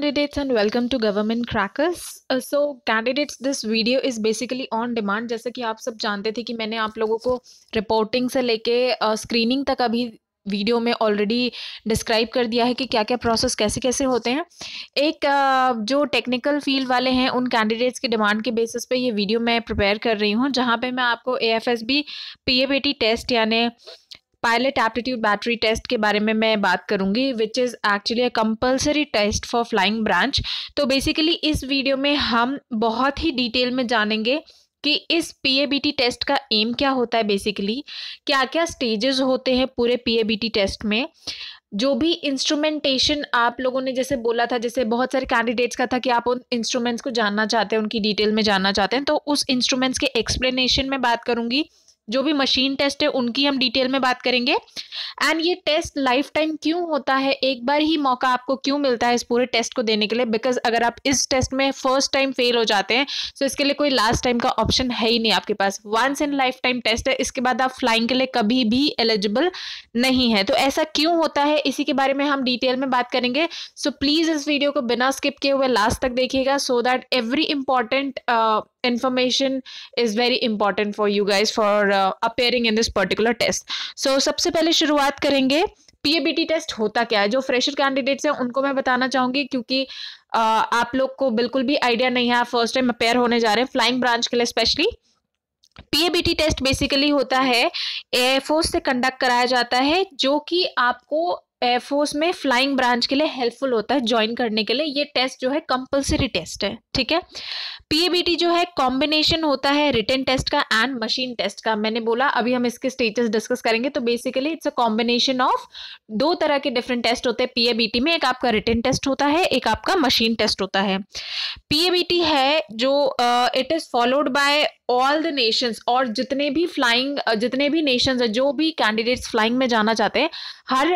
candidates and welcome to government crackers. Uh, so candidates this video is basically on demand. जैसे कि आप सब जानते थे कि मैंने आप लोगों को रिपोर्टिंग से लेके स्क्रीनिंग uh, तक अभी वीडियो में ऑलरेडी डिस्क्राइब कर दिया है कि क्या क्या प्रोसेस कैसे कैसे होते हैं। एक uh, जो टेक्निकल फ़ील्ड वाले हैं उन कैंडिडेट्स की डिमांड के बेसिस पे ये वीडियो मैं प्रिपेयर कर रही हूँ जहाँ पे मैं आपको A F S B P A T test यानी पायलट एप्टीट्यूड बैटरी टेस्ट के बारे में मैं बात करूँगी which is actually a compulsory test for flying branch तो बेसिकली इस वीडियो में हम बहुत ही डिटेल में जानेंगे कि इस पीएबीटी टेस्ट का एम क्या होता है बेसिकली क्या क्या स्टेजेस होते हैं पूरे पीएबीटी टेस्ट में। जो भी इंस्ट्रूमेंटेशन आप लोगों ने जैसे बोला था, जैसे बहुत सारे कैंडिडेट्स का था कि आप उन इंस्ट्रूमेंट्स को जानना चाहते हैं, उनकी डिटेल में जानना चाहते हैं तो उस इंस्ट्रूमेंट्स के एक्सप्लेनेशन में बात करूँगी। जो भी मशीन टेस्ट है उनकी हम डिटेल में बात करेंगे। एंड ये टेस्ट लाइफ टाइम क्यों होता है? एक बार ही मौका आपको क्यों मिलता है इस पूरे टेस्ट को देने के लिए? बिकॉज़ अगर आप इस टेस्ट में फ़र्स्ट टाइम फेल हो जाते हैं तो इसके लिए कोई लास्ट टाइम का ऑप्शन है ही नहीं आपके पास। Once in life time test है इसके बाद आप फ्लाइंग के लिए कभी भी एलिजिबल नहीं है। तो ऐसा क्यों होता है? इसी के बारे में हम डिटेल में बात करेंगे। सो so, प्लीज़ इस वीडियो को बिना स्किप किए हुए लास्ट तक देखिएगा so that every important information is very important for you guys for uh, in this particular test so सबसे पहले शुरुआत करेंगे पीएबीटी टेस्ट होता क्या है? जो फ्रेशर कैंडिडेट्स हैं उनको मैं बताना चाहूँगी क्योंकि uh, आप लोग को बिल्कुल भी आइडिया नहीं है फ़र्स्ट टाइम अपेयर होने जा रहे हैं फ्लाइंग ब्रांच के लिए स्पेशली पीएबीटी टेस्ट बेसिकली होता है एयरफोर्स से कंडक्ट कराया जाता है जो कि आपको एयरफोर्स में फ्लाइंग ब्रांच के लिए हेल्पफुल होता है ज्वाइन करने के लिए। ये टेस्ट जो है कंपलसरी टेस्ट है, ठीक है? पीएबीटी जो है, कॉम्बिनेशन होता है रिटर्न टेस्ट का एंड मशीन टेस्ट का। मैंने बोला, अभी हम इसके स्टेटस डिस्कस करेंगे तो basically it's a combination of दो तरह के डिफरेंट टेस्ट होते हैं। पीएबीटी में एक आपका रिटर्न टेस्ट होता है, एक आपका मशीन टेस्ट होता है। पीएबीटी है जो it is followed by all the nations और जितने भी फ्लाइंग जितने भी नेशंस जो भी कैंडिडेट्स फ्लाइंग में जाना चाहते हैं, हर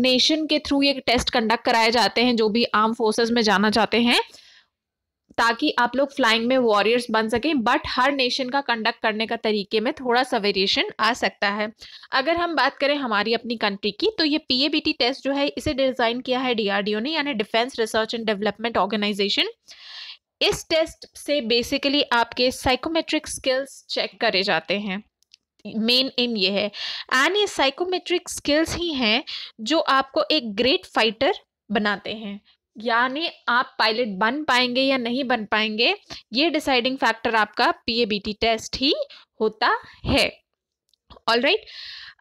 नेशन के थ्रू ये टेस्ट कंडक्ट कराए जाते हैं, जो भी आर्म फोर्सेस में जाना चाहते हैं, ताकि आप लोग फ्लाइंग में वॉरियर्स बन सकें बट हर नेशन का कंडक्ट करने का तरीके में थोड़ा सा वेरिएशन आ सकता है। अगर हम बात करें हमारी अपनी कंट्री की तो ये पीएबीटी टेस्ट जो है, इसे डिज़ाइन किया है डीआरडीओ ने, यानी defence research and development organisation इस टेस्ट से बेसिकली आपके साइकोमेट्रिक स्किल्स चेक करे जाते हैं। मेन एम ये है। एंड ये साइकोमेट्रिक स्किल्स ही हैं जो आपको एक ग्रेट फाइटर बनाते हैं। यानी आप पायलट बन पाएँगे या नहीं बन पाएँगे, ये डिसाइडिंग फैक्टर आपका पीएबीटी टेस्ट ही होता है। All right?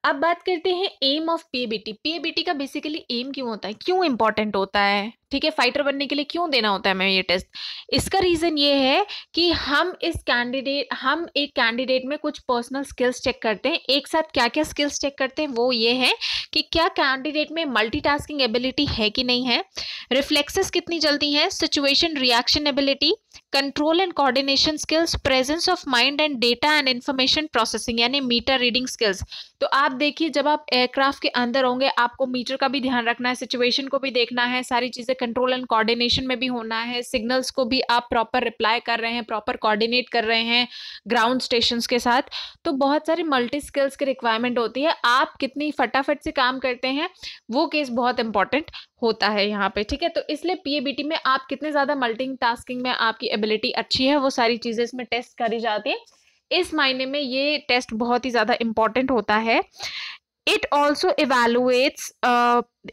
अब बात करते हैं एम ऑफ़ पीएबीटी पीएबीटी का बेसिकली एम क्यों होता है? क्यों इंपॉर्टेंट होता है? ठीक है फाइटर बनने के लिए क्यों देना होता है हमें ये टेस्ट इसका रीज़न ये है कि हम इस कैंडिडेट हम एक कैंडिडेट में कुछ पर्सनल स्किल्स चेक करते हैं। एक साथ क्या क्या स्किल्स चेक करते हैं वो ये है कि क्या कैंडिडेट में मल्टीटास्किंग एबिलिटी है कि नहीं है? रिफ्लेक्सेस कितनी जल्दी हैं? Situation reaction ability control and coordination skills presence of mind and data and information processing यानी मीटर रीडिंग स्किल्स तो आप देखिए, जब आप एयरक्राफ्ट के अंदर होंगे, आपको मीटर का भी ध्यान रखना है, सिचुएशन को भी देखना है, सारी चीज़ें कंट्रोल एंड कोऑर्डिनेशन में भी होना है सिग्नल्स को भी आप प्रॉपर रिप्लाई कर रहे हैं प्रॉपर कोऑर्डिनेट कर रहे हैं ग्राउंड स्टेशन के साथ तो बहुत सारी मल्टी स्किल्स की रिक्वायरमेंट होती है। आप कितनी फटाफट से काम करते हैं, वो केस बहुत इंपॉर्टेंट होता है यहाँ पे, ठीक है? तो इसलिए पीएबीटी में आप कितने ज़्यादा मल्टी टास्किंग में आपकी एबिलिटी अच्छी है, वो सारी चीज़ें इसमें टेस्ट करी जाती है। इस मायने में ये टेस्ट बहुत ही ज़्यादा इंपॉर्टेंट होता है। It also evaluates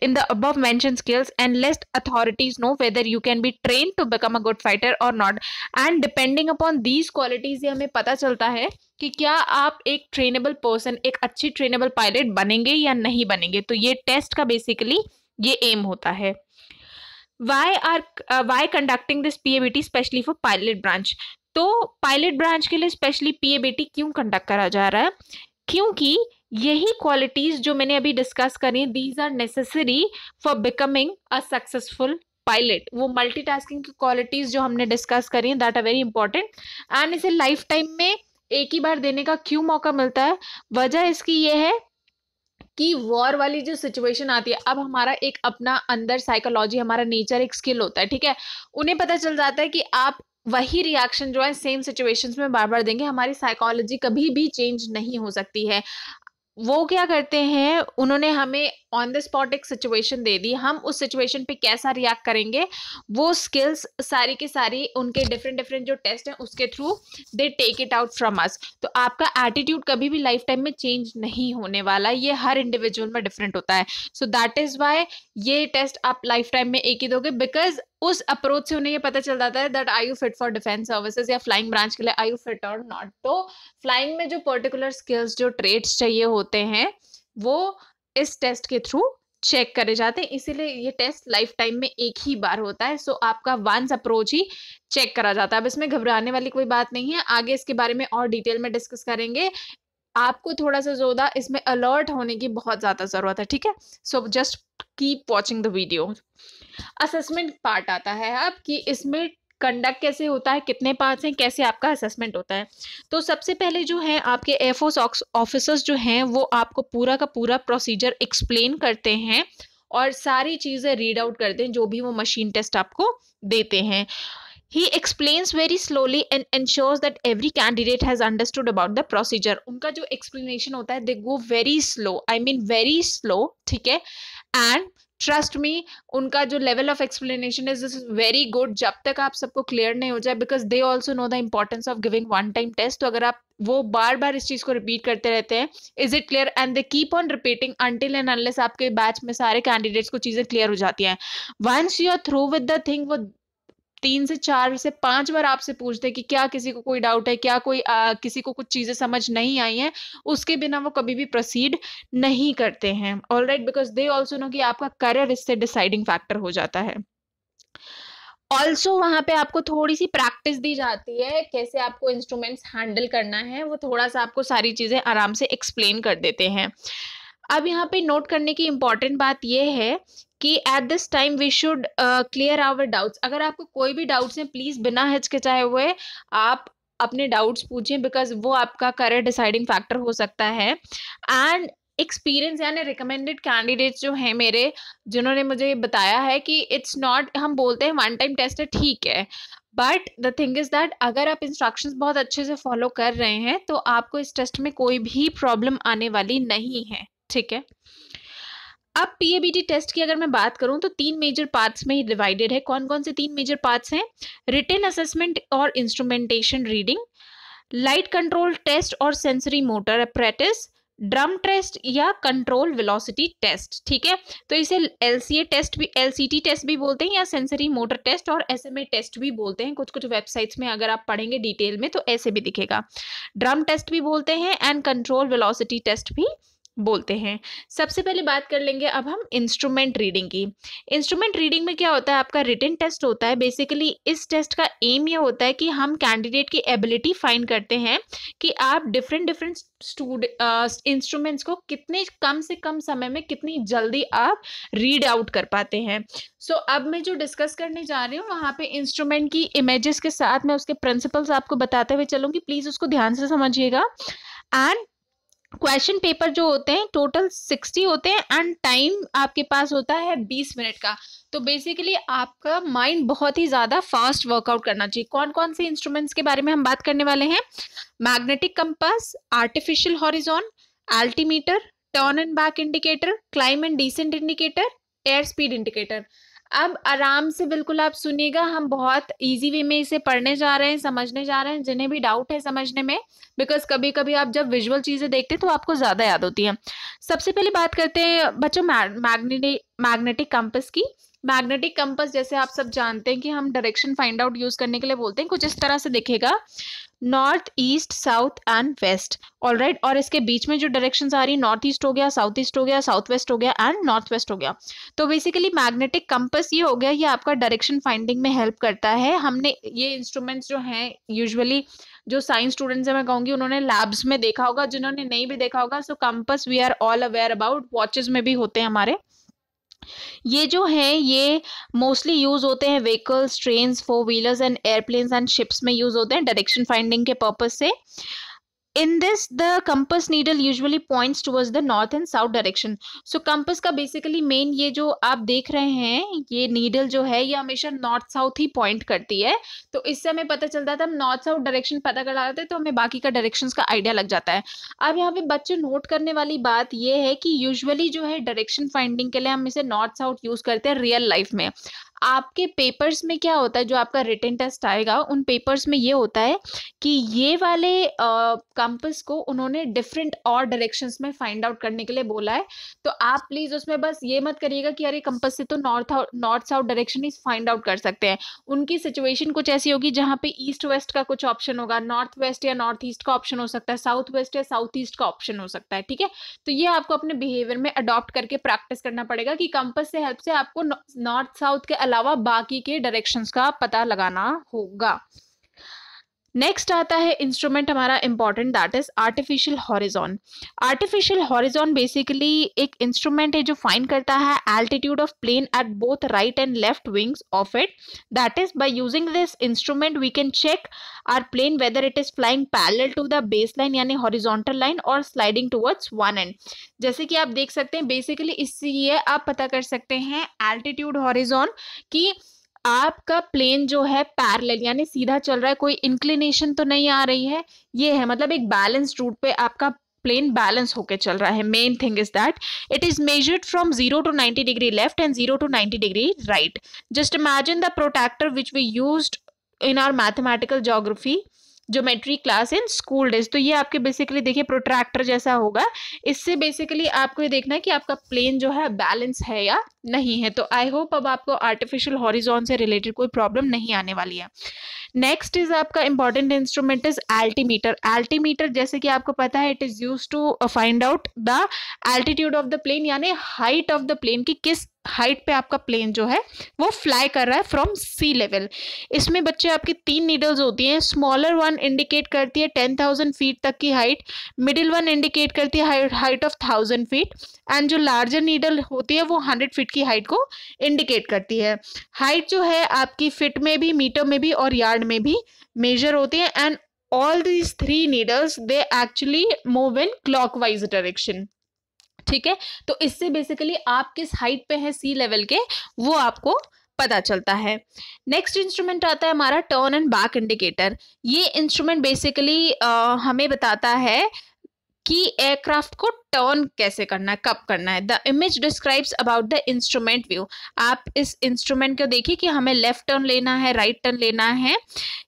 in the above mentioned skills and lest authorities know whether you can be train to become a good fighter और not and depending upon these qualities ये हमें पता चलता है कि क्या आप एक ट्रेनेबल पर्सन एक अच्छी ट्रेनेबल पायलट बनेंगे या नहीं बनेंगे। तो ये टेस्ट का बेसिकली ये एम होता है। Why are why conducting this P A B T specially for pilot branch तो पायलट ब्रांच के लिए स्पेशली पी क्यों कंडक्ट करा जा रहा है? क्योंकि यही क्वालिटीज जो मैंने अभी डिस्कस करी these are necessary for becoming a successful pilot वो मल्टीटास्किंग की क्वालिटीज जो हमने डिस्कस करी that are very important and इसे लाइफ टाइम में एक ही बार देने का क्यों मौका मिलता है? वजह इसकी ये है कि वॉर वाली जो सिचुएशन आती है, अब हमारा एक अपना अंदर साइकोलॉजी हमारा नेचर एक स्किल होता है, ठीक है? उन्हें पता चल जाता है कि आप वही रिएक्शन जो है सेम सिचुएशंस में बार बार देंगे। हमारी साइकोलॉजी कभी भी चेंज नहीं हो सकती है। वो क्या करते हैं, उन्होंने हमें ऑन द स्पॉट एक सिचुएशन दे दी। हम उस सिचुएशन पे कैसा रिएक्ट करेंगे, वो स्किल्स सारी की सारी, उनके डिफरेंट डिफरेंट जो टेस्ट हैं, उसके through they take it out from us तो आपका एटीट्यूड कभी भी लाइफ टाइम में चेंज नहीं होने वाला। ये हर इंडिविजुअल में डिफरेंट होता है। सो दैट इज़ वाई ये टेस्ट आप लाइफ टाइम में एक ही दोगे। बिकॉज़ उस अप्रोच से उन्हें ये पता चल जाता है that I you fit for defence services या फ्लाइंग ब्रांच के लिए आई यू फिट और नॉट तो फ्लाइंग में जो पर्टिकुलर स्किल्स जो ट्रेड्स चाहिए होते हैं, वो इस टेस्ट के थ्रू चेक करे जाते हैं। इसीलिए ये टेस्ट लाइफ टाइम में एक ही बार होता है सो आपका वंस अप्रोच ही चेक करा जाता है। अब इसमें घबराने वाली कोई बात नहीं है, आगे इसके बारे में और डिटेल में डिस्कस करेंगे। आपको थोड़ा सा ज़्यादा इसमें अलर्ट होने की बहुत ज़्यादा ज़रूरत है, ठीक है? So just keep watching the video assessment part आता है अब कि इसमें कंडक्ट कैसे होता है, कितने पार्ट्स हैं, कैसे आपका असेसमेंट होता है। तो सबसे पहले जो है, आपके एयरफोर्स ऑफिसर्स जो हैं, वो आपको पूरा का पूरा प्रोसीजर एक्सप्लेन करते हैं और सारी चीज़ें रीड आउट करते हैं, जो भी वो मशीन टेस्ट आपको देते हैं। He explains very slowly and ensures that every candidate has understood about the procedure उनका जो एक्सप्लेनेशन होता है they go very slow I mean very slow ठीक है? एंड ट्रस्ट मी उनका जो level of explanation is is very good जब तक आप सबको क्लियर नहीं हो जाए because they also know the importance of giving one time test तो अगर आप वो बार बार इस चीज़ को रिपीट करते रहते हैं is it clear and they keep on repeating until and unless आपके बैच में सारे कैंडिडेट्स को चीज़ें क्लियर हो जाती हैं। Once you are through with the thing वो तीन से चार से पाँच बार आपसे पूछते हैं कि क्या किसी को कोई डाउट है क्या कोई आ, किसी को कुछ चीज़ें समझ नहीं आई हैं उसके बिना वो कभी भी प्रोसीड नहीं करते हैं। All right because they also know कि आपका करियर इससे डिसाइडिंग फैक्टर हो जाता है। ऑल्सो वहाँ पे आपको थोड़ी सी प्रैक्टिस दी जाती है कैसे आपको इंस्ट्रूमेंट्स हैंडल करना है वो थोड़ा सा आपको सारी चीज़ें आराम से एक्सप्लेन कर देते हैं। अब यहाँ पे नोट करने की इंपॉर्टेंट बात यह है कि at this time we should clear our doubts अगर आपको कोई भी डाउट्स हैं प्लीज़ बिना हिचकिचाए हुए आप अपने डाउट्स पूछें बिकॉज़ वो आपका करियर डिसाइडिंग फैक्टर हो सकता है. एंड एक्सपीरियंस यानी रिकमेंडेड कैंडिडेट्स जो हैं मेरे, जिन्होंने मुझे बताया है कि इट्स नॉट हम बोलते हैं वन टाइम टेस्ट है, ठीक है. But the thing is that अगर आप इंस्ट्रक्शंस बहुत अच्छे से फॉलो कर रहे हैं तो आपको इस टेस्ट में कोई भी प्रॉब्लम आने वाली नहीं है. ठीक है। अब पीएबीटी टेस्ट की अगर मैं बात करूँ तो तीन मेजर पार्ट्स में ही डिवाइडेड है। कौन कौन से तीन मेजर पार्ट्स हैं? रिटर्न असेसमेंट और instrumentation reading light control test और sensory motor apparatus drum test या कंट्रोल वेलोसिटी टेस्ट ठीक है? तो इसे एलसीए टेस्ट भी एलसीटी टेस्ट भी बोलते हैं या सेंसरी मोटर टेस्ट और एसएमए टेस्ट भी बोलते हैं। कुछ कुछ वेबसाइट्स में अगर आप पढ़ेंगे डिटेल में तो ऐसे भी दिखेगा। ड्रम टेस्ट भी बोलते हैं एंड कंट्रोल वेलोसिटी टेस्ट भी बोलते हैं। सबसे पहले बात कर लेंगे अब हम इंस्ट्रूमेंट रीडिंग की। इंस्ट्रूमेंट रीडिंग में क्या होता है? आपका रिटर्न टेस्ट होता है। बेसिकली इस टेस्ट का एम ये होता है कि हम कैंडिडेट की एबिलिटी फाइंड करते हैं कि आप डिफरेंट डिफरेंट स्टूड इंस्ट्रूमेंट्स को कितने कम से कम समय में कितनी जल्दी आप रीड आउट कर पाते हैं। सो so, अब मैं जो डिस्कस करने जा रही हूँ वहाँ पे इंस्ट्रूमेंट की इमेजेस के साथ मैं उसके प्रिंसिपल्स आपको बताते हुए चलूँगी। प्लीज़ उसको ध्यान से समझिएगा। एंड क्वेश्चन पेपर जो होते हैं टोटल सिक्सटी होते हैं एंड टाइम आपके पास होता है बीस मिनट का। तो बेसिकली आपका माइंड बहुत ही ज़्यादा फास्ट वर्कआउट करना चाहिए। कौन कौन से इंस्ट्रूमेंट्स के बारे में हम बात करने वाले हैं? Magnetic compass artificial horizon altimeter turn and back indicator climb and descent indicator air speed indicator अब आराम से बिल्कुल आप सुनिएगा, हम बहुत इजी वे में इसे पढ़ने जा रहे हैं, समझने जा रहे हैं, जिन्हें भी डाउट है समझने में बिकॉज़ कभी कभी आप जब विजुअल चीज़ें देखते हैं तो आपको ज़्यादा याद होती हैं। सबसे पहले बात करते हैं बच्चों मैग्नेटिक मैग्नेटिक कंपस की। मैग्नेटिक कंपस जैसे आप सब जानते हैं कि हम डायरेक्शन फाइंड आउट यूज़ करने के लिए बोलते हैं, कुछ इस तरह से दिखेगा। North, east, south and west. All right और इसके बीच में जो डायरेक्शन आ रही नॉर्थ ईस्ट हो गया, साउथ ईस्ट हो गया, साउथ वेस्ट हो गया एंड नॉर्थ वेस्ट हो गया। तो बेसिकली मैग्नेटिक कंपस ये हो गया, ये आपका डायरेक्शन फाइंडिंग में हेल्प करता है। हमने ये इंस्ट्रूमेंट्स जो हैं यूजुअली जो साइंस स्टूडेंट्स हैं, मैं कहूँगी, उन्होंने लैब्स में देखा होगा, जिन्होंने नहीं भी देखा होगा so compass we are all aware about watches में भी होते हैं हमारे। ये जो हैं, ये मोस्टली यूज़ होते हैं vehicles train four wheelers and airplanes and ships में यूज़ होते हैं डायरेक्शन फाइंडिंग के पर्पज से। In this the compass needle usually points towards the north and south direction so compass का बेसिकली मेन ये जो आप देख रहे हैं, ये नीडल जो है, ये हमेशा नॉर्थ साउथ ही पॉइंट करती है। तो इससे हमें पता चलता था हम नॉर्थ साउथ डायरेक्शन पता कर लाते तो हमें बाकी का डायरेक्शंस का आइडिया लग जाता है। अब यहाँ पे बच्चे नोट करने वाली बात ये है कि यूजुअली जो है डायरेक्शन फाइंडिंग के लिए हम इसे नॉर्थ साउथ यूज़ करते हैं रियल लाइफ में। आपके पेपर्स में क्या होता है, जो आपका रिटर्न टेस्ट आएगा, उन पेपर्स में ये होता है कि ये वाले कंपस को उन्होंने डिफरेंट और डायरेक्शंस में फाइंड आउट करने के लिए बोला है। तो आप प्लीज़ उसमें बस ये मत करिएगा कि अरे कंपस से तो नॉर्थ नॉर्थ साउथ डायरेक्शन ही फाइंड आउट कर सकते हैं। उनकी सिचुएशन कुछ ऐसी होगी जहाँ पे ईस्ट वेस्ट का कुछ ऑप्शन होगा नॉर्थ वेस्ट या नॉर्थ ईस्ट का ऑप्शन हो सकता है साउथ वेस्ट या साउथ ईस्ट का ऑप्शन हो सकता है, ठीक है? तो ये आपको अपने बिहेवियर में अडॉप्ट करके प्रैक्टिस करना पड़ेगा कि कंपस से हेल्प से आपको नॉर्थ साउथ के अलावा बाकी के डायरेक्शंस का पता लगाना होगा। नेक्स्ट आता है इंस्ट्रूमेंट हमारा important that is artificial horizon artificial horizon basically एक इंस्ट्रूमेंट है जो फाइंड करता है altitude of plane at both right and left wings of it that is by using this instrument we can check our plane whether it is flying parallel to the base line यानी horizontal line और sliding towards one end जैसे कि आप देख सकते हैं basically इससे आप पता कर सकते हैं एल्टीट्यूड हॉरिजॉन की आपका प्लेन जो है पैरेलल यानी सीधा चल रहा है, कोई इंक्लिनेशन तो नहीं आ रही है, ये है मतलब एक बैलेंस रूट पे आपका प्लेन बैलेंस होके चल रहा है। Main thing is that it is measured from zero to ninety degree left and zero to ninety degree right just imagine the protractor which we use in our mathematical geography geometry class in school days तो ये आपके basically देखिए protractor जैसा होगा। इससे basically आपको ये देखना है कि आपका प्लेन जो है बैलेंस है या नहीं है। तो आई होप अब आपको आर्टिफिशियल हॉरिजॉन से रिलेटेड कोई प्रॉब्लम नहीं आने वाली है। नेक्स्ट इज़ आपका important instrument is altimeter altimeter जैसे कि आपको पता है it is use to find out the altitude of the plane यानी हाइट ऑफ़ द प्लेन की किस हाइट पे आपका प्लेन जो है, वो फ्लाई कर रहा है फ्रॉम सी लेवल इसमें बच्चे, आपकी तीन नीडल्स होती हैं। स्मॉलर वन इंडिकेट करती है टेन थाउज़ेंड फीट तक की हाइट मिडिल वन इंडिकेट करती है height of thousand feet and जो लार्जर नीडल होती है, वो हंड्रेड फीट की हाइट को इंडिकेट करती है। हाइट जो है, आपकी फिट में भी मीटर में भी और यार्ड में भी मेजर होती है। And all these three needles they actually move in clockwise direction ठीक है? तो इससे बेसिकली आप किस हाइट पे हैं सी लेवल के, वो आपको पता चलता है। नेक्स्ट इंस्ट्रूमेंट आता है हमारा टर्न एंड बैक इंडिकेटर ये इंस्ट्रूमेंट बेसिकली हमें बताता है कि एयरक्राफ्ट को टर्न कैसे करना है, कब करना है? The image describes about the instrument view. आप इस इंस्ट्रूमेंट को देखिए कि हमें लेफ़्ट टर्न लेना है, राइट टर्न लेना है।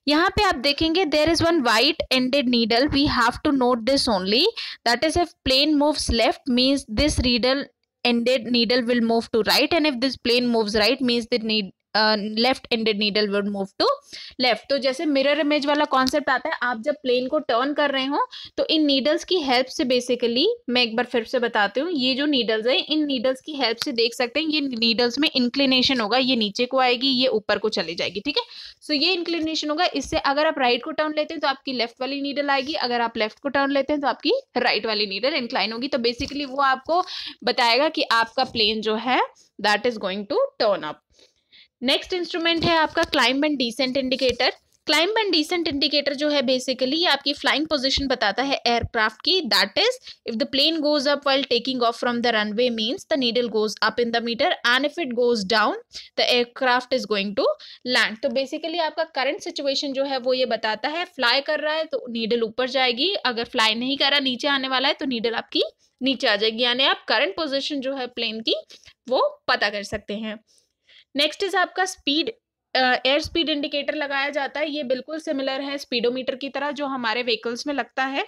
यहाँ पे आप देखेंगे there is one white ended needle we have to note this only that is if plane moves left means this needle ended needle will move to right. And if this plane moves right, means the need left ended needle would move to left तो जैसे mirror image वाला concept आता है, आप जब plane को turn कर रहे हो तो इन नीडल्स की हेल्प से बेसिकली मैं एक बार फिर से बताती हूँ, ये जो नीडल्स है, इन नीडल्स की हेल्प से देख सकते हैं, ये नीडल्स में इंक्लिनेशन होगा, ये नीचे को आएगी, ये ऊपर को चली जाएगी, ठीक है? सो ये इंक्लिनेशन होगा, इससे अगर आप राइट को टर्न लेते हैं तो आपकी लेफ़्ट वाली नीडल आएगी, अगर आप लेफ़्ट को टर्न लेते हैं तो आपकी राइट वाली नीडल इंक्लाइन होगी। तो बेसिकली वो आपको बताएगा कि आपका प्लेन जो है that is going to turn up next instrument है आपका climb and descent indicator climb and descent indicator जो है बेसिकली आपकी फ्लाइंग पोजीशन बताता है एयरक्राफ्ट की. That is if the plane goes up while taking off from the runway means the needle goes up in the meter and if it goes down the aircraft is going to land तो basically आपका current situation जो है वो ये बताता है fly कर रहा है तो नीडल ऊपर जाएगी. अगर फ्लाई नहीं कर रहा, नीचे आने वाला है तो नीडल आपकी नीचे आ जाएगी. यानी आप करंट पोजिशन जो है प्लेन की वो पता कर सकते हैं. नेक्स्ट इज़ आपका स्पीड एयर स्पीड इंडिकेटर लगाया जाता है। ये बिल्कुल सिमिलर है स्पीडोमीटर की तरह, जो हमारे व्हीकल्स में लगता है।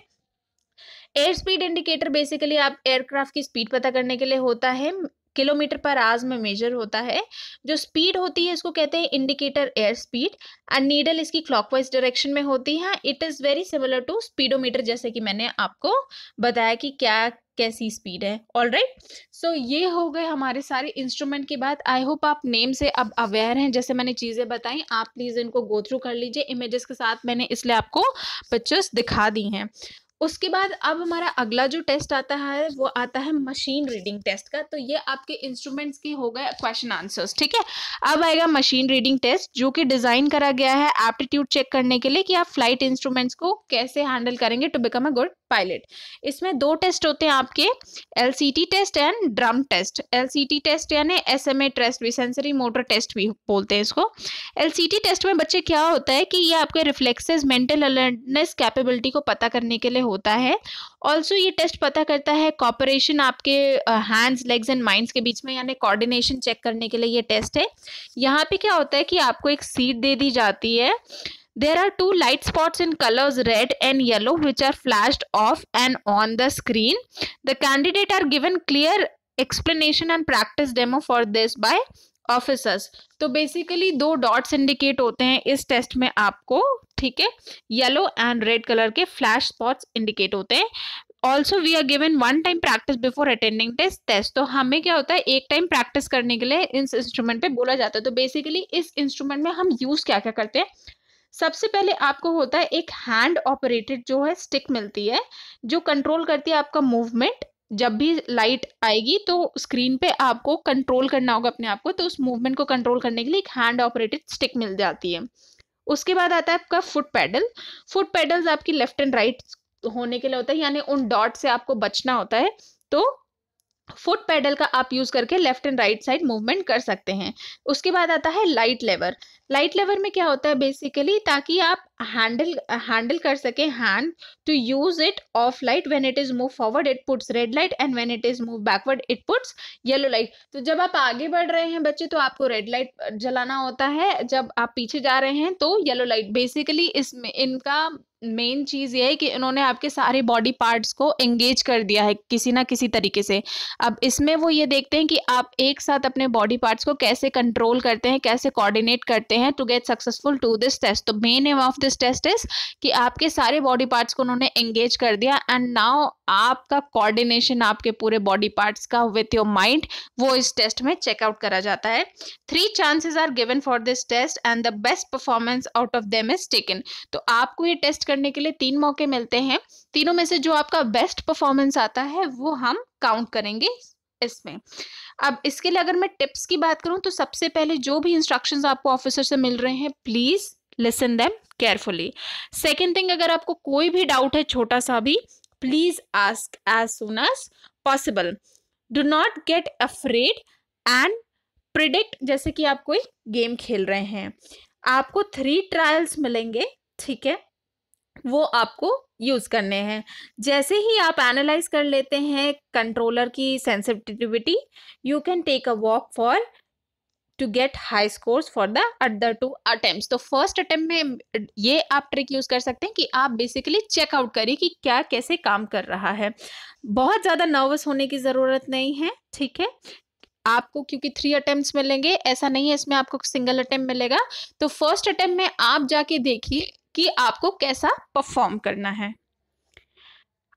एयर स्पीड इंडिकेटर बेसिकली आप एयरक्राफ्ट की स्पीड पता करने के लिए होता है। किलोमीटर पर आज में मेजर होता है। जो स्पीड होती है, इसको कहते हैं indicator air speed and needle इसकी क्लॉकवाइज डायरेक्शन में होती है। It is very similar to speedometer जैसे कि मैंने आपको बताया कि क्या कैसी स्पीड है ऑल राइट सो ये हो गए हमारे सारे इंस्ट्रूमेंट की बात आई होप आप नेम से अब अवेयर हैं, जैसे मैंने चीज़ें बताई, आप प्लीज़ इनको गो थ्रू कर लीजिए। इमेजेस के साथ मैंने इसलिए आपको पिक्चर्स दिखा दी हैं। उसके बाद अब हमारा अगला जो टेस्ट आता है, वो आता है मशीन रीडिंग टेस्ट का। तो ये आपके इंस्ट्रूमेंट्स के हो गए क्वेश्चन आंसर्स ठीक है? अब आएगा मशीन रीडिंग टेस्ट जो कि डिज़ाइन करा गया है एप्टीट्यूड चेक करने के लिए कि आप फ़्लाइट इंस्ट्रूमेंट्स को कैसे हैंडल करेंगे to become a good pilot. इसमें दो टेस्ट होते हैं आपके LCT test and drum test. LCT test यानी एस एम ए टेस्ट भी सेंसरी मोटर टेस्ट भी बोलते हैं इसको। एलसीटी टेस्ट में बच्चे क्या होता है कि ये आपके रिफ्लेक्सेस मेंटल अलर्टनेस कैपेबिलिटी को पता करने के लिए होता है। ऑल्सो ये टेस्ट पता करता है कॉपरेशन आपके हैंड्स लेग्स एंड माइंड्स के बीच में, यानी कोऑर्डिनेशन चेक करने के लिए ये टेस्ट है। यहाँ पे क्या होता है कि आपको एक सीट दे दी जाती है। There are two light spots in colors, red and yellow, which are flashed off and on the screen. The candidate are given clear explanation and practice demo for this by officers तो basically दो dots indicate होते हैं इस test में आपको, ठीक है? Yellow and red colour के फ्लैश स्पॉट्स इंडिकेट होते हैं। Also we are given one time practice before attending test test तो हमें क्या होता है? एक टाइम प्रैक्टिस करने के लिए इस इंस्ट्रूमेंट पे बोला जाता है। तो बेसिकली इस इंस्ट्रूमेंट में हम यूज़ क्या क्या करते हैं? सबसे पहले आपको होता है एक हैंड ऑपरेटेड जो है स्टिक मिलती है, जो कंट्रोल करती है आपका मूवमेंट जब भी लाइट आएगी तो स्क्रीन पे आपको कंट्रोल करना होगा अपने आप को तो उस मूवमेंट को कंट्रोल करने के लिए एक हैंड ऑपरेटेड स्टिक मिल जाती है। उसके बाद आता है आपका फुट पैडल फुट पैडल्स आपकी लेफ़्ट एंड राइट होने के लिए होता है, यानी उन डॉट से आपको बचना होता है। तो फुट पैडल का आप यूज़ करके left and right side movement कर सकते हैं। उसके बाद आता है लाइट लेवर। लाइट लेवर में क्या होता है बेसिकली ताकि आप हैंडल हैंडल कर सके, hand to use it of light when it is move forward, it puts red light and when it is move backward, it puts yellow light. तो जब आप आगे बढ़ रहे हैं बच्चे तो आपको रेड लाइट जलाना होता है। जब आप पीछे जा रहे हैं तो येलो लाइट। बेसिकली इसमें इनका मेन चीज़ ये है कि इन्होंने आपके सारे बॉडी पार्ट्स को एंगेज कर दिया है किसी ना किसी तरीके से। अब इसमें वो ये देखते हैं कि आप एक साथ अपने बॉडी पार्ट्स को कैसे कंट्रोल करते हैं, कैसे कोऑर्डिनेट करते हैं to get successful to this test तो main aim of this test is कि आपके सारे बॉडी पार्ट्स को उन्होंने एंगेज कर दिया एंड नाउ आपका कोऑर्डिनेशन आपके पूरे बॉडी पार्ट्स का विथ योर माइंड वो इस टेस्ट में चेकआउट करा जाता है। Three chances are given for this test and the best performance out of them is taken तो आपको ये टेस्ट करने के लिए तीन मौके मिलते हैं। तीनों में से जो आपका बेस्ट परफॉर्मेंस आता है, वो हम काउंट करेंगे इसमें। अब इसके लिए अगर मैं टिप्स की बात करूँ तो सबसे पहले जो भी इंस्ट्रक्शंस आपको ऑफिसर से मिल रहे हैं please listen them carefully second thing अगर आपको कोई भी डाउट है, छोटा सा भी please ask as soon as possible do not get afraid and predict जैसे कि आप कोई गेम खेल रहे हैं। आपको थ्री ट्रायल्स मिलेंगे, ठीक है? वो आपको यूज़ करने हैं। जैसे ही आप एनालाइज कर लेते हैं कंट्रोलर की sensitivity, you can take a walk for, to get high scores for the other two attempt तो फ़र्स्ट अटेम्प्ट में ये आप ट्रिक यूज़ कर सकते हैं कि आप बेसिकली चेकआउट करिए कि क्या कैसे काम कर रहा है। बहुत ज़्यादा नर्वस होने की ज़रूरत नहीं है, ठीक है? आपको, क्योंकि थ्री अटेम्प्ट मिलेंगे, ऐसा नहीं है इसमें आपको सिंगल अटेम्प्ट मिलेगा। तो फ़र्स्ट अटेम्प्ट में आप जाके देखिए कि आपको कैसा परफॉर्म करना है।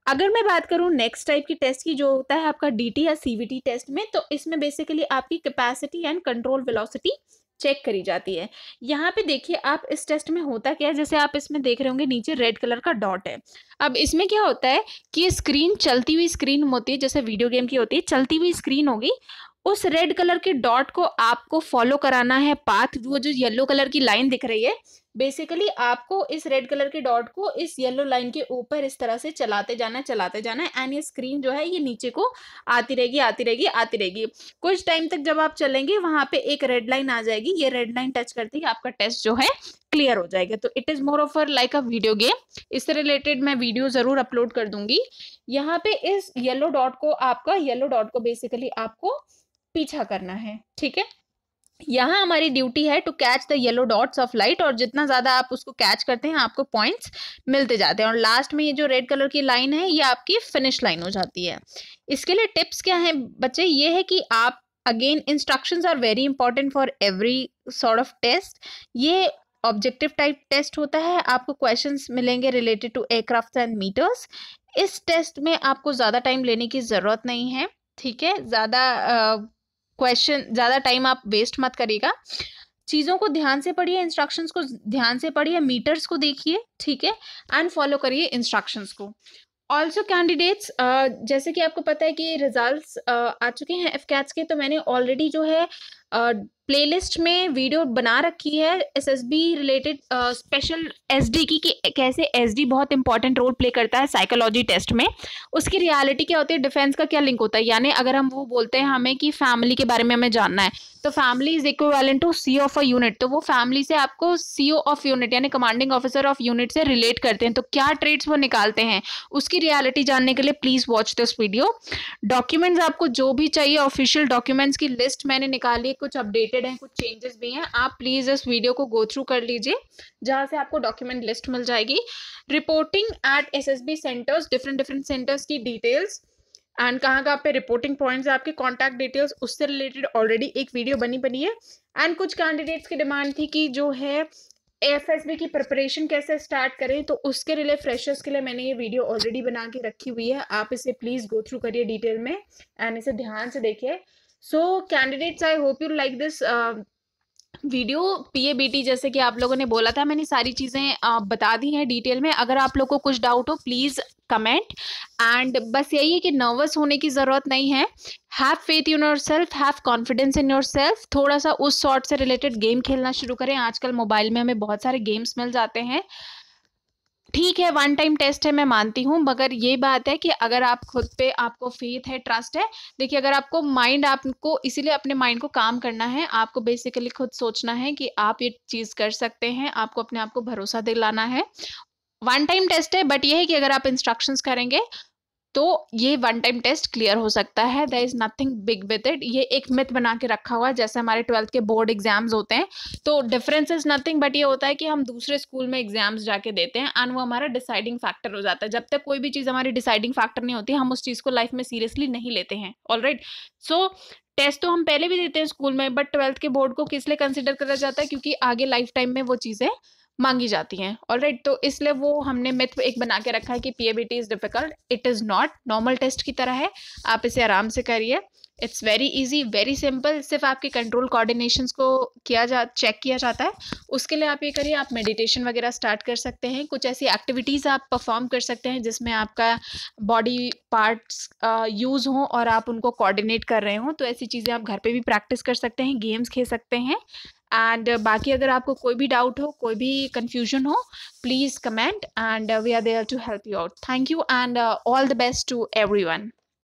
अगर मैं बात करूँ नेक्स्ट टाइप की टेस्ट की जो होता है आपका डीटी या सीवीटी टेस्ट में तो इसमें बेसिकली आपकी capacity and control velocity check करी जाती है। यहाँ पे देखिए आप इस टेस्ट में होता क्या है, जैसे आप इसमें देख रहे होंगे नीचे रेड कलर का डॉट है। अब इसमें क्या होता है कि स्क्रीन चलती हुई स्क्रीन होती है, जैसे वीडियो गेम की होती है, चलती हुई स्क्रीन होगी, उस रेड कलर के डॉट को आपको फॉलो कराना है पाथ वो जो येलो कलर की लाइन दिख रही है बेसिकली आपको इस रेड कलर के डॉट को इस येलो लाइन के ऊपर इस तरह से चलाते जाना चलाते जाना है एंड ये स्क्रीन जो है ये नीचे को आती रहेगी आती रहेगी आती रहेगी। कुछ टाइम तक जब आप चलेंगे, वहाँ पे एक रेड लाइन आ जाएगी। ये रेड लाइन टच करती है आपका टेस्ट जो है क्लियर हो जाएगा। तो it is more of like a video game इससे रिलेटेड मैं वीडियो ज़रूर अपलोड कर दूँगी। यहाँ पे इस येलो डॉट को आपका येलो डॉट को बेसिकली आपको पीछा करना है। ठीक है? यहाँ हमारी ड्यूटी है to catch the yellow dots of light और जितना ज़्यादा आप उसको कैच करते हैं, आपको पॉइंट्स मिलते जाते हैं। और लास्ट में ये जो रेड कलर की लाइन है, ये आपकी फिनिश लाइन हो जाती है। इसके लिए टिप्स क्या है बच्चे? ये है कि आप again instructions are very important for every sort of test ये ऑब्जेक्टिव टाइप टेस्ट होता है। आपको क्वेश्चंस मिलेंगे related to aircraft and meters इस टेस्ट में आपको ज़्यादा टाइम लेने की ज़रूरत नहीं है, ठीक है? ज़्यादा क्वेश्चन ज़्यादा टाइम आप वेस्ट मत करिएगा। चीज़ों को ध्यान से पढ़िए इंस्ट्रक्शंस को ध्यान से पढ़िए मीटर्स को देखिए, ठीक है? एंड फॉलो करिए इंस्ट्रक्शंस को। ऑल्सो कैंडिडेट्स जैसे कि आपको पता है कि रिजल्ट्स आ चुके हैं एफ़ के तो मैंने ऑलरेडी जो है प्लेलिस्ट में वीडियो बना रखी है एसएसबी रिलेटेड स्पेशल एसडी की कि कैसे एसडी बहुत इंपॉर्टेंट रोल प्ले करता है साइकोलॉजी टेस्ट में। उसकी रियलिटी क्या होती है? डिफेंस का क्या लिंक होता है? यानी अगर हम वो बोलते हैं हमें कि फैमिली के बारे में हमें जानना है तो family is equivalent to C of a unit तो वो फैमिली से आपको सी ऑफ़ यूनिट यानी कमांडिंग ऑफिसर ऑफ़ यूनिट से रिलेट करते हैं। तो क्या ट्रेड्स वो निकालते हैं? उसकी रियलिटी जानने के लिए please watch this video documents आपको जो भी चाहिए ऑफिशियल डॉक्यूमेंट्स की लिस्ट मैंने निकाली, कुछ अपडेटेड हैं, कुछ चेंजेस भी हैं, आप प्लीज़ इस वीडियो को गो थ्रू कर लीजिए, जहाँ से आपको डॉक्यूमेंट लिस्ट मिल जाएगी। Reporting at S S B centres different different centres की डिटेल्स एंड कहाँ कहाँ पे रिपोर्टिंग पॉइंट्स आपके कॉन्टैक्ट डिटेल्स उससे रिलेटेड ऑलरेडी एक वीडियो बनी बनी है। एंड कुछ कैंडिडेट्स की डिमांड थी कि जो है एफ़ एस बी की प्रिपरेशन कैसे स्टार्ट करें तो उसके लिए फ्रेशर्स के लिए मैंने ये वीडियो ऑलरेडी बना के रखी हुई है। आप इसे प्लीज़ गो थ्रू करिए डिटेल में एंड इसे ध्यान से देखिए। So candidates I hope you like this video PABT जैसे कि आप लोगों ने बोला था, मैंने सारी चीज़ें बता दी हैं डिटेल में। अगर आप लोग को कुछ डाउट हो प्लीज़ कमेंट एंड बस यही है कि नर्वस होने की ज़रूरत नहीं है। Have faith in yourself have confidence in yourself थोड़ा सा उस शॉर्ट से रिलेटेड गेम खेलना शुरू करें। आजकल मोबाइल में हमें बहुत सारे गेम्स मिल जाते हैं। ठीक है वन टाइम टेस्ट है, मैं मानती हूँ, मगर ये बात है कि अगर आप खुद पे आपको फेथ है ट्रस्ट है, देखिए अगर आपको माइंड आपको इसीलिए अपने माइंड को काम करना है, आपको बेसिकली खुद सोचना है कि आप ये चीज़ कर सकते हैं, आपको अपने आप को भरोसा दिलाना है। वन टाइम टेस्ट है बट ये है कि अगर आप इंस्ट्रक्शंस करेंगे तो ये वन टाइम टेस्ट क्लियर हो सकता है. There is nothing big with it ये एक मिथ बना के रखा हुआ है. जैसे हमारे ट्वेल्थ के बोर्ड एग्ज़ाम्स होते हैं तो डिफरेंस इज़ नथिंग बट ये होता है कि हम दूसरे स्कूल में एग्ज़ाम्स जाके देते हैं एंड वो हमारा डिसाइडिंग फैक्टर हो जाता है. जब तक कोई भी चीज़ हमारी डिसाइडिंग फैक्टर नहीं होती, हम उस चीज़ को लाइफ में सीरियसली नहीं लेते हैं. ऑल राइट सो टेस्ट तो हम पहले भी देते हैं स्कूल में बट ट्वेल्थ के बोर्ड को किस लिए कंसिडर करा जाता है? क्योंकि आगे लाइफ टाइम में वो चीज़ें मांगी जाती हैं। ऑल राइट तो इसलिए वो हमने मिथ एक बना के रखा है कि P AB T is difficult it is not normal test की तरह है। आप इसे आराम से करिए। It's very easy very simple सिर्फ़ आपके कंट्रोल कोऑर्डिनेशंस को किया जा चेक किया जाता है। उसके लिए आप ये करिए, आप मेडिटेशन वगैरह स्टार्ट कर सकते हैं। कुछ ऐसी एक्टिविटीज़ आप परफॉर्म कर सकते हैं जिसमें आपका बॉडी पार्ट्स यूज़ हों और आप उनको कोऑर्डिनेट कर रहे हों। तो ऐसी चीज़ें आप घर पे भी प्रैक्टिस कर सकते हैं गेम्स खेल सकते हैं। एंड uh, बाकी अगर आपको कोई भी डाउट हो कोई भी कन्फ्यूज़न हो please comment and we are there to help you out thank you and all the best to everyone